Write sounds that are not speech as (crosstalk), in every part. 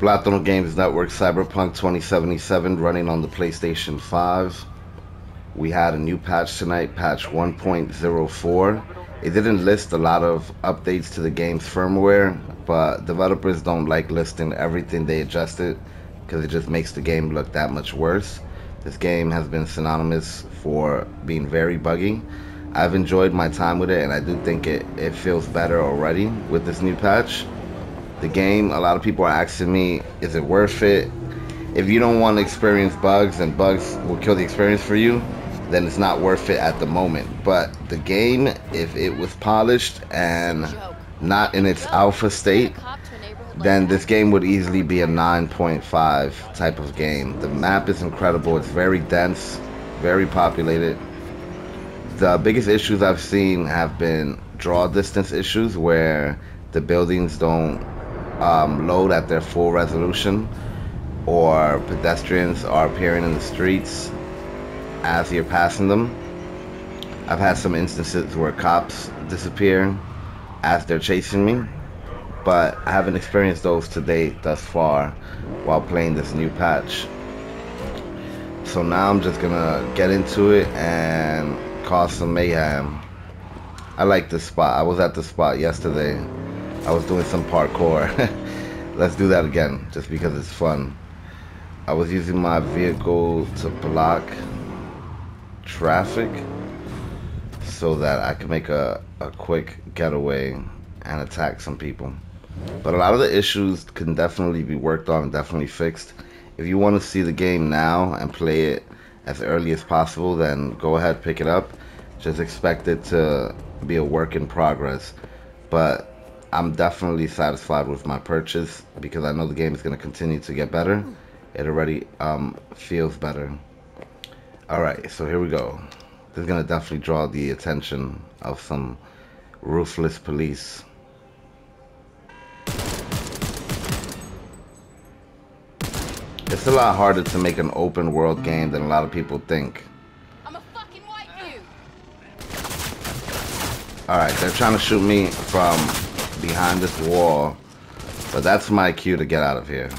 Platano Games Network Cyberpunk 2077 running on the PlayStation 5. We had a new patch tonight, patch 1.04. It didn't list a lot of updates to the game's firmware, but developers don't like listing everything they adjusted because it just makes the game look that much worse. This game has been synonymous for being very buggy. I've enjoyed my time with it and I do think it, it feels better already with this new patch. The game, a lot of people are asking me, is it worth it? If you don't want to experience bugs and bugs will kill the experience for you, then it's not worth it at the moment. But the game, if it was polished and not in its alpha state, then this game would easily be a 9.5 type of game. The map is incredible. It's very dense, very populated. The biggest issues I've seen have been draw distance issues where the buildings don't um, load at their full resolution or pedestrians are appearing in the streets as you're passing them. I've had some instances where cops disappear as they're chasing me but I haven't experienced those to date thus far while playing this new patch. So now I'm just gonna get into it and cause some mayhem. I like this spot. I was at the spot yesterday. I was doing some parkour. (laughs) Let's do that again, just because it's fun. I was using my vehicle to block traffic so that I could make a, a quick getaway and attack some people. But a lot of the issues can definitely be worked on and definitely fixed. If you want to see the game now and play it as early as possible, then go ahead, pick it up. Just expect it to be a work in progress. But I'm definitely satisfied with my purchase because I know the game is going to continue to get better. It already um, feels better. Alright, so here we go. This is going to definitely draw the attention of some ruthless police. It's a lot harder to make an open world game than a lot of people think. Alright, they're trying to shoot me from behind this wall. But that's my cue to get out of here.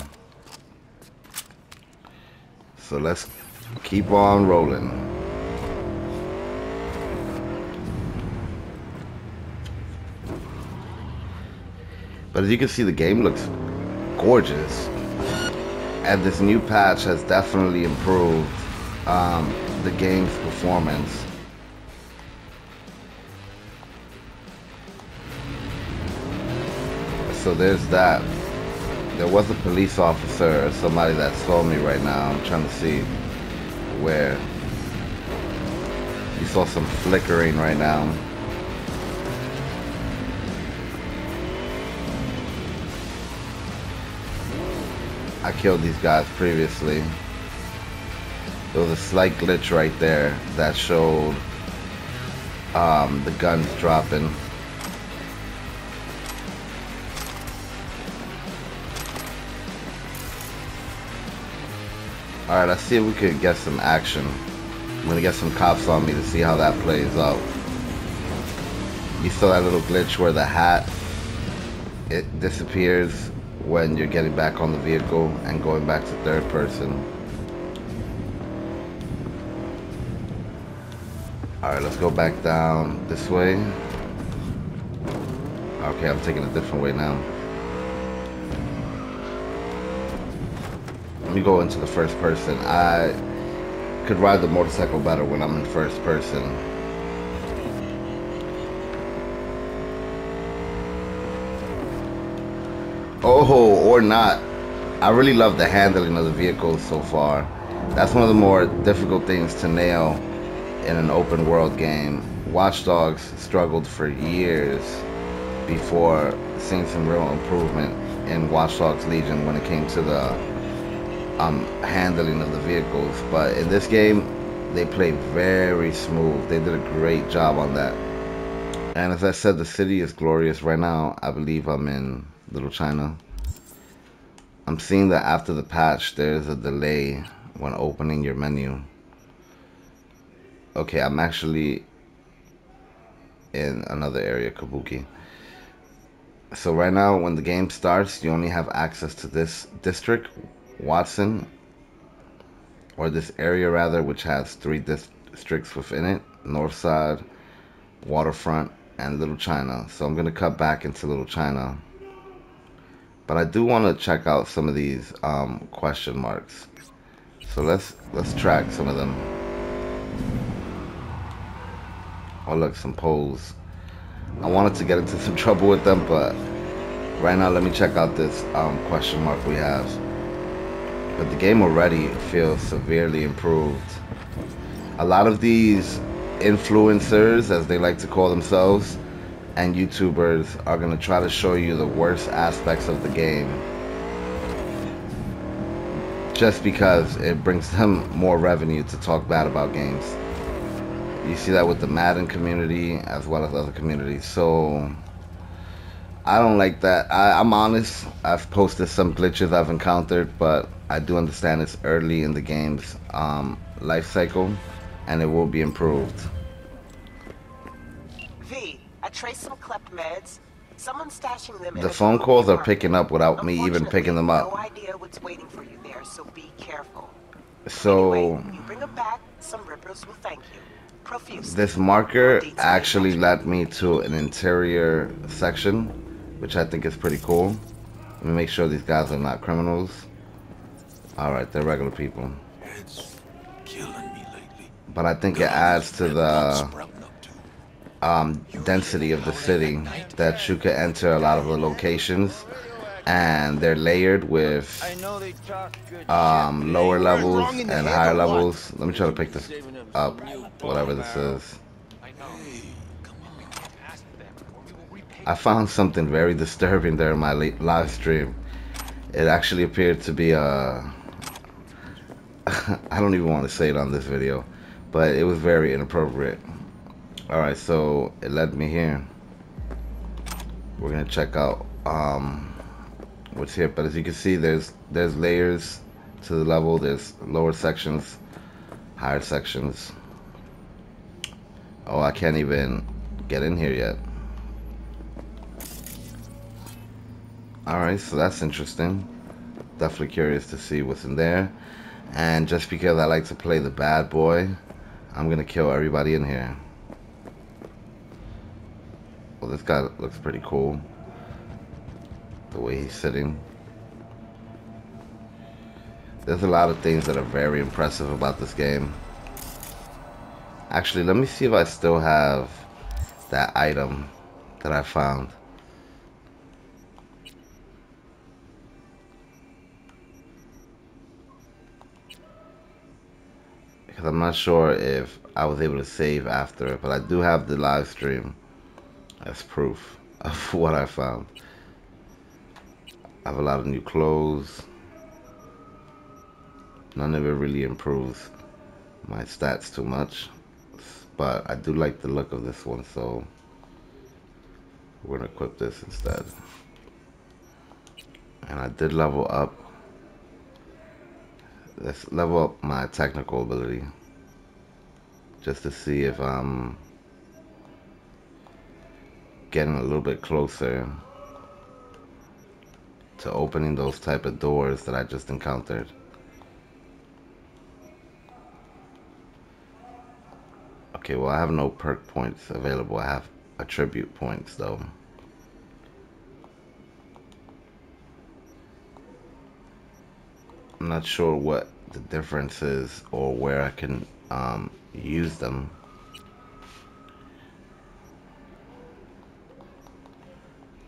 So let's keep on rolling. But as you can see, the game looks gorgeous and this new patch has definitely improved um, the game's performance. So there's that. There was a police officer or somebody that saw me right now. I'm trying to see where. You saw some flickering right now. I killed these guys previously. There was a slight glitch right there that showed um, the guns dropping. Alright, let's see if we can get some action. I'm gonna get some cops on me to see how that plays out. You saw that little glitch where the hat it disappears when you're getting back on the vehicle and going back to third person. Alright, let's go back down this way. Okay, I'm taking a different way now. Me go into the first person. I could ride the motorcycle better when I'm in first person. Oh, or not. I really love the handling of the vehicle so far. That's one of the more difficult things to nail in an open world game. Watch Dogs struggled for years before seeing some real improvement in Watch Dogs Legion when it came to the um, handling of the vehicles. But in this game, they played very smooth. They did a great job on that. And as I said, the city is glorious right now. I believe I'm in Little China. I'm seeing that after the patch, there's a delay when opening your menu. Okay, I'm actually in another area, Kabuki. So right now, when the game starts, you only have access to this district, Watson, or this area rather, which has three districts within it, North Side, Waterfront, and Little China. So I'm gonna cut back into Little China. But I do want to check out some of these um, question marks. So let's let's track some of them. Oh look, some poles. I wanted to get into some (laughs) trouble with them, but right now let me check out this um, question mark we have. But the game already feels severely improved. A lot of these influencers, as they like to call themselves, and YouTubers are going to try to show you the worst aspects of the game just because it brings (laughs) them more revenue to talk bad about games. You see that with the Madden community as well as other communities. So I don't like that. I, am honest. I've posted some glitches I've encountered, but I do understand it's early in the game's um, life cycle, and it will be improved. V, I traced some clep meds. Someone's stashing them. The phone calls are picking up without me even picking them up. No idea what's waiting for you there, so be careful. So. Anyway, you bring them back, some rippers will thank you. Profuse. This marker actually led me to an interior section, which I think is pretty cool. Let me make sure these guys are not criminals. Alright, they're regular people. But I think it adds to the um, density of the city that you could enter a lot of the locations and they're layered with um, lower levels and higher levels. Let me try to pick this up, whatever this is. I found something very disturbing there in my live stream. It actually appeared to be a... (laughs) I don't even want to say it on this video, but it was very inappropriate. Alright, so it led me here. We're going to check out... Um, what's here but as you can see there's there's layers to the level there's lower sections higher sections oh I can't even get in here yet alright so that's interesting definitely curious to see what's in there and just because I like to play the bad boy I'm gonna kill everybody in here well this guy looks pretty cool the way he's sitting. There's a lot of things that are very impressive about this game. Actually, let me see if I still have that item that I found. I'm not sure if I was able to save after it, but I do have the live stream as proof (laughs) of what I found. I have a lot of new clothes. None of it really improves my stats too much. But I do like the look of this one, so we're gonna equip this instead. And I did level up. Let's level up my technical ability. Just to see if I'm getting a little bit closer to opening those type of doors that I just encountered. Okay, well I have no perk points available. I have attribute points though. I'm not sure what the difference is or where I can um, use them.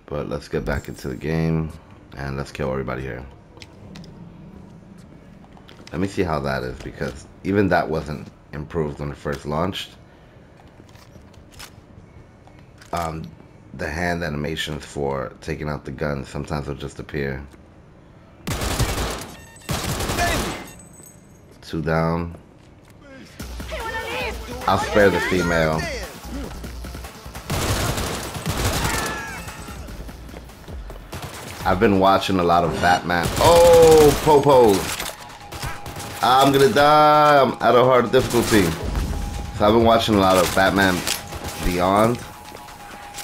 But let's get back into the game. And let's kill everybody here. Let me see how that is because even that wasn't improved when it first launched. Um, the hand animations for taking out the gun sometimes will just appear. Two down. I'll spare the female. I've been watching a lot of Batman. Oh, Popo. I'm gonna die. I'm at a hard difficulty. So I've been watching a lot of Batman Beyond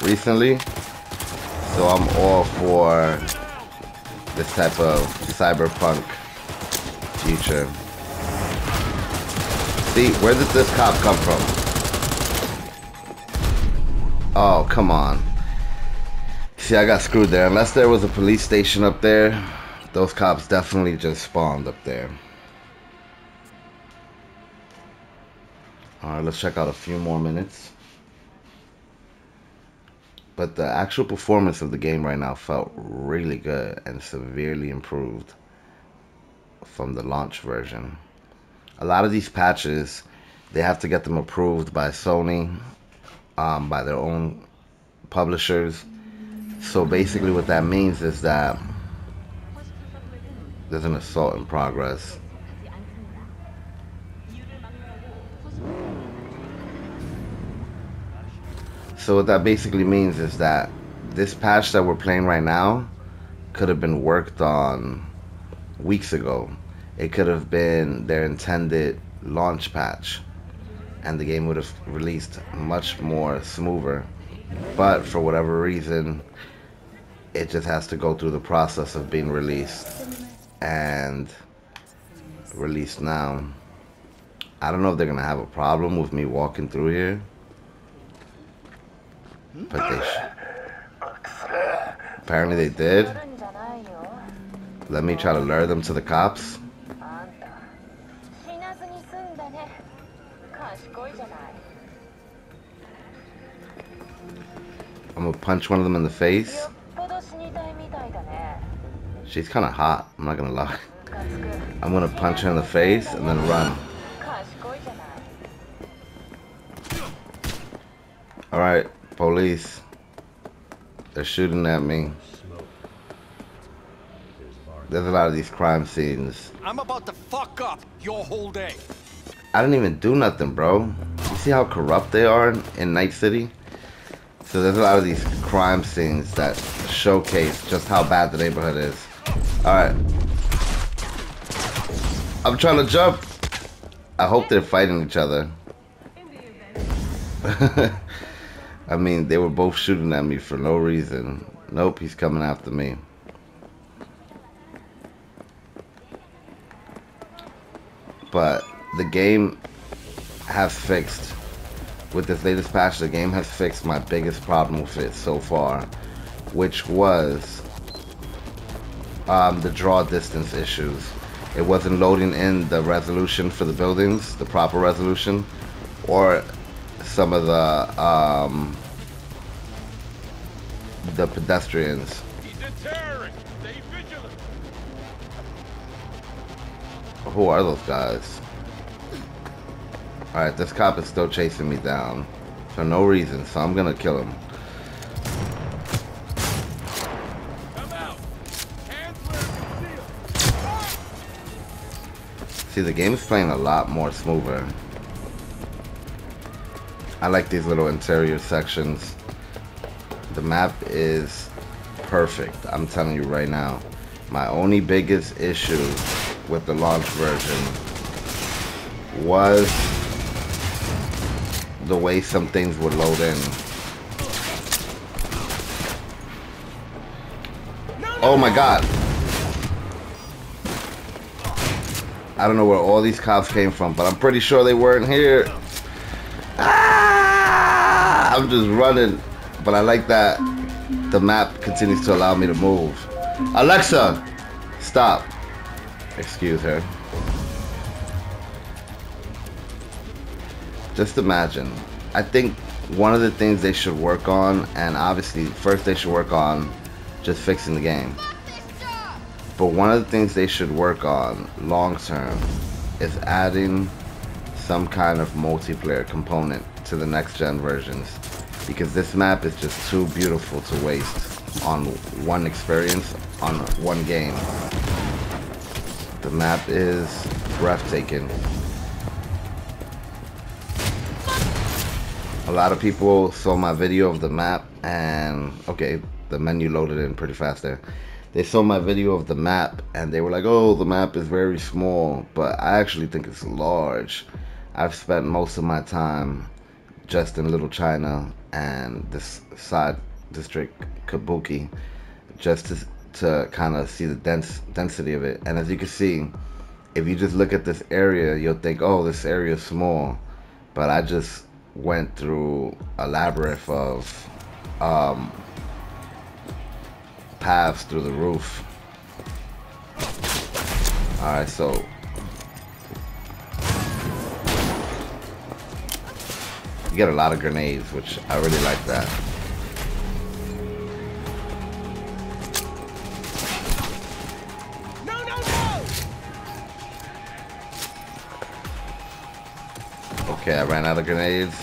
recently. So So I'm all for this type of cyberpunk future. Where did this cop come from? Oh, come on. See, I got screwed there. Unless there was a police station up there, those cops definitely just spawned up there. Alright, let's check out a few more minutes. But the actual performance of the game right now felt really good and severely improved from the launch version. A lot of these patches, they have to get them approved by Sony, um, by their own publishers. So basically what that means is that there's an assault in progress. So what that basically means is that this patch that we're playing right now could have been worked on weeks ago. It could have been their intended launch patch and the game would have released much more smoother. But for whatever reason, it just has to go through the process of being released and released now. I don't know if they're gonna have a problem with me walking through here but they Apparently they did. Let me try to lure them to the cops. I'm gonna punch one of them in the face. She's kind of hot, I'm not gonna lie. I'm gonna punch her in the face and then run. Alright, Police. They're shooting at me. There's a lot of these crime scenes. I'm about to fuck up your whole day. I didn't even do nothing, bro. You see how corrupt they are in Night City? So there's a lot of these crime scenes that showcase just how bad the neighborhood is. Alright. I'm trying to jump. I hope they're fighting each other. (laughs) I mean, they were both shooting at me for no reason. Nope, he's coming after me. But the game has fixed, with this latest patch, the game has fixed my biggest problem with it so far, which was um, the draw distance issues. It wasn't loading in the resolution for the buildings, the proper resolution, or some of the um, the pedestrians. Who are those guys? Alright, this cop is still chasing me down for no reason, so I'm gonna kill him. See, the game is playing a lot more smoother. I like these little interior sections. The map is perfect. I'm telling you right now. My only biggest issue with the launch version was the way some things would load in. Oh my god. I don't know where all these cops came from, but I'm pretty sure they weren't here. Ah, I'm just running, but I like that the map continues to allow me to move. Alexa, stop. Excuse her. Just imagine. I think one of the things they should work on, and obviously first they should work on just fixing the game. But one of the things they should work on long term is adding some kind of multiplayer component to the next gen versions because this map is just too beautiful to waste on one experience on one game. The map is breathtaking. A lot of people saw my video of the map and okay, the menu loaded in pretty fast there. They saw my video of the map and they were like, oh, the map is very small, but I actually think it's large. I've spent most of my time just in Little China and this side district Kabuki, just to to kind of see the dense density of it. And as you can see, if you just look at this area, you'll think, oh, this area is small. But I just went through a labyrinth of um, paths through the roof. Alright, so you get a lot of grenades, which I really like that. Okay, I ran out of grenades.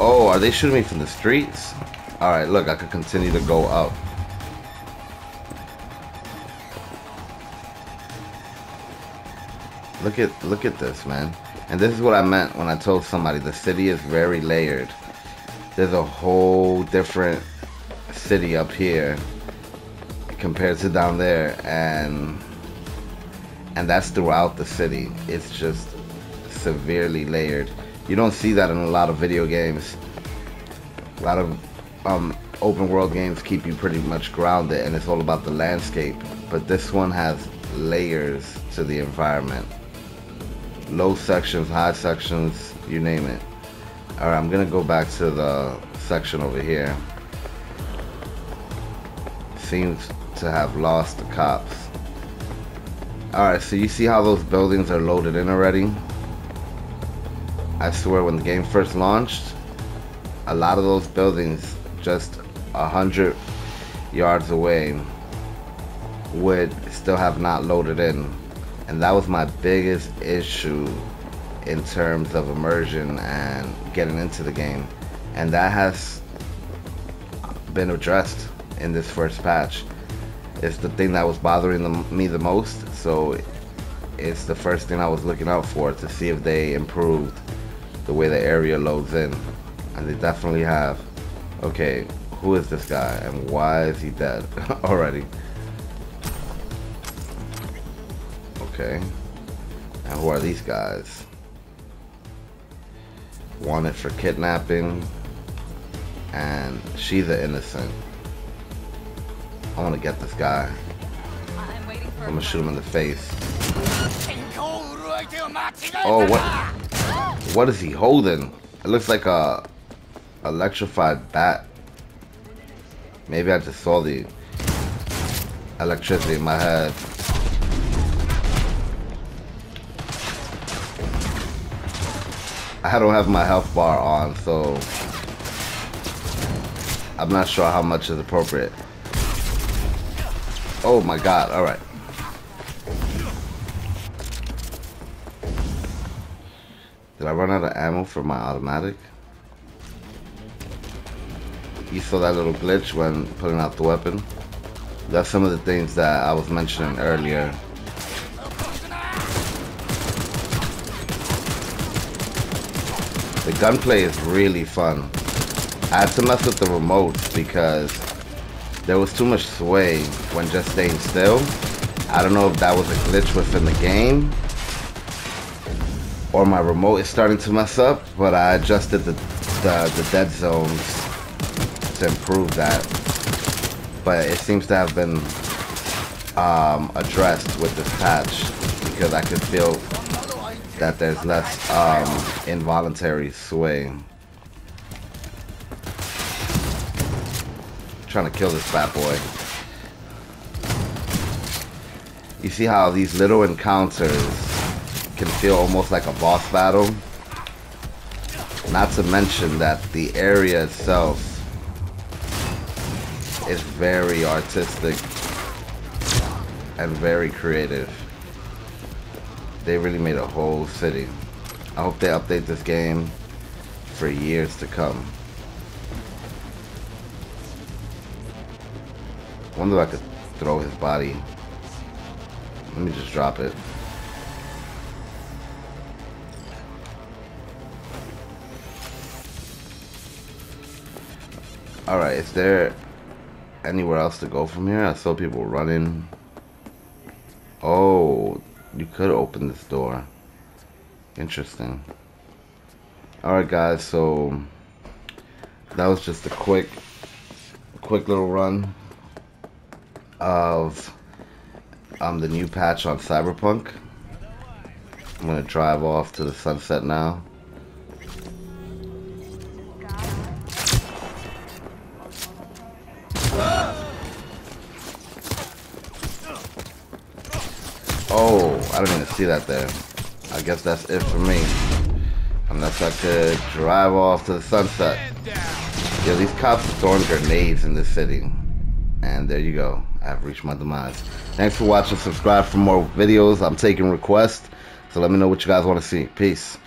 Oh, are they shooting me from the streets? Alright, look, I could continue to go up. Look at look at this, man. And this is what I meant when I told somebody the city is very layered. There's a whole different city up here compared to down there and and that's throughout the city. It's just severely layered. You don't see that in a lot of video games. A lot of um, open world games keep you pretty much grounded and it's all about the landscape. But this one has layers to the environment. Low sections, high sections, you name it. Alright, I'm gonna go back to the section over here. Seems to have lost the cops. Alright, so you see how those buildings are loaded in already? I swear when the game first launched, a lot of those buildings just a hundred yards away would still have not loaded in. And that was my biggest issue in terms of immersion and getting into the game. And that has been addressed in this first patch. It's the thing that was bothering the, me the most. So it's the first thing I was looking out for to see if they improved the way the area loads in. And they definitely have. Okay, who is this guy and why is he dead (laughs) already? Okay. And who are these guys? Wanted for kidnapping. And she's an innocent. I want to get this guy. I'm I'm gonna shoot him in the face. Oh, what? What is he holding? It looks like a electrified bat. Maybe I just saw the electricity in my head. I don't have my health bar on, so I'm not sure how much is appropriate. Oh my god, alright. Did I run out of ammo for my automatic? You saw that little glitch when putting out the weapon? That's some of the things that I was mentioning earlier. The gunplay is really fun. I had to mess with the remotes because there was too much sway when just staying still. I don't know if that was a glitch within the game or my remote is starting to mess up, but I adjusted the, the, the dead zones to improve that. But it seems to have been um, addressed with this patch because I could feel that there's less um, involuntary sway. trying to kill this fat boy. You see how these little encounters can feel almost like a boss battle? Not to mention that the area itself is very artistic and very creative. They really made a whole city. I hope they update this game for years to come. wonder if I could throw his body. Let me just drop it. Alright, is there anywhere else to go from here? I saw people running. Oh, you could open this door. Interesting. Alright guys, so that was just a quick quick little run of um, the new patch on Cyberpunk. I'm gonna drive off to the sunset now. See that there. I guess that's it for me. Unless I could drive off to the sunset. Yeah, these cops are throwing grenades in this city. And there you go. I've reached my demise. Thanks for watching. Subscribe for more videos. I'm taking requests. So let me know what you guys want to see. Peace.